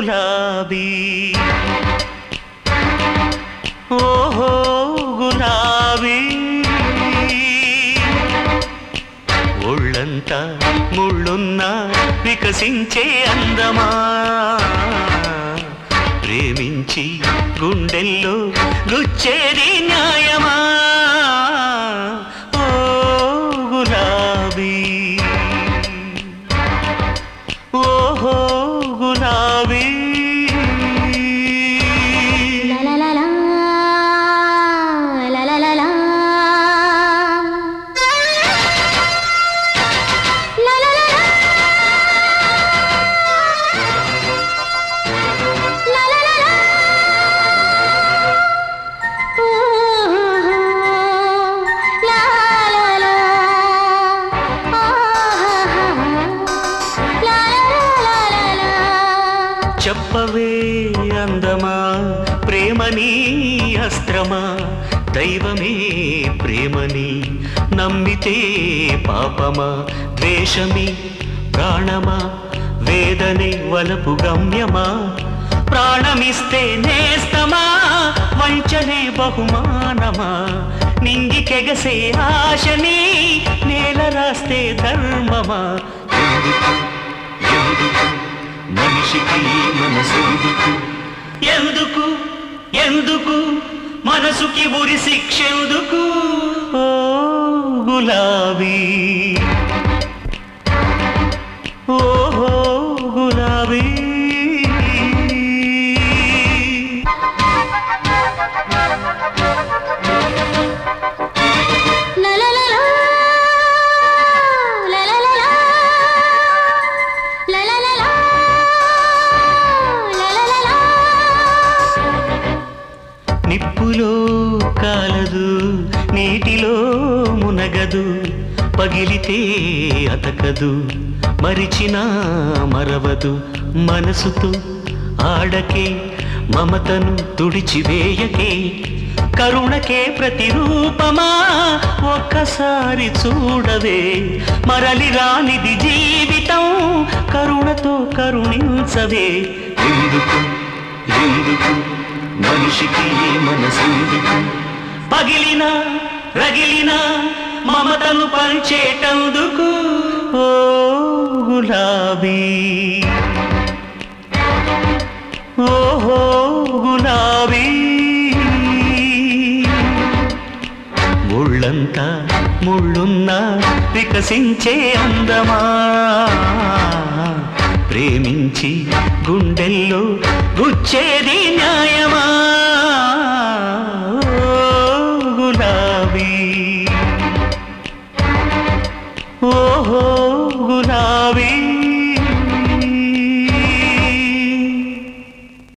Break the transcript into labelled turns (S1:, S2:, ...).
S1: గులాబీ ఓహో గులాబీ ఒళ్ళంతా ముళ్ళున్నా వికసించే అందమా. ప్రేమించి గుండెల్లో గుచ్చేది న్యాయ. గులాబీ చెప్పవే అందమా? ప్రేమని అస్త్రమా? దైవమే ప్రేమని నమ్మితే పాపమా? ద్వేషమే ప్రాణమా? వేదనే వలపు గమ్యమా? ప్రాణమిస్తే నేస్తమా? వంచనే బహుమానమా? నింగికెగసే ఆశని నేల రాస్తే ధర్మమా? ఎందుకు ఎందుకు మనిషికి మనసెందుకు ఎందుకు? ఎందుకు? మనసుకి ఉరి శిక్ష ఎందుకు ఓ గులాబీ. నిప్పులో కాలదు నీటిలో మునగదు పగిలితే అతకదు మరిచినా మరవదు మనసుతో ఆడకే మమతను తుడిచివేయకే కరుణకే ప్రతిరూపమా ఒక్కసారి చూడవే మరలి రానిది జీవితం కరుణతో కరుణించవే. ఎందుకు? ఎందుకు? మనిషికి మనసెందుకు పగిలిన రగిలిన మమతను పంచేటందుకు ఓ గులాబీ. ఓహో గులాబీ. ముళ్ళంతా ముళ్ళున్నా వికసించే అందమా? ప్రేమించి గుండెల్లో గుచ్చేది న్యాయమా? గులాబీ. ఓహో గులాబీ.